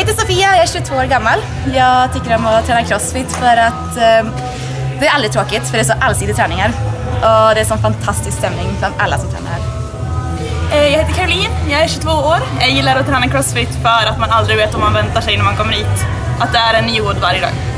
Jag heter Sofia, jag är 22 år gammal. Jag tycker om att träna crossfit för att eh, det är aldrig tråkigt för det är så allsidiga träningar. Och det är sån fantastisk stämning bland alla som tränar här. Eh, jag heter Caroline, jag är 22 år. Jag gillar att träna crossfit för att man aldrig vet vad man väntar sig när man kommer hit. Att det är en ny ord varje dag.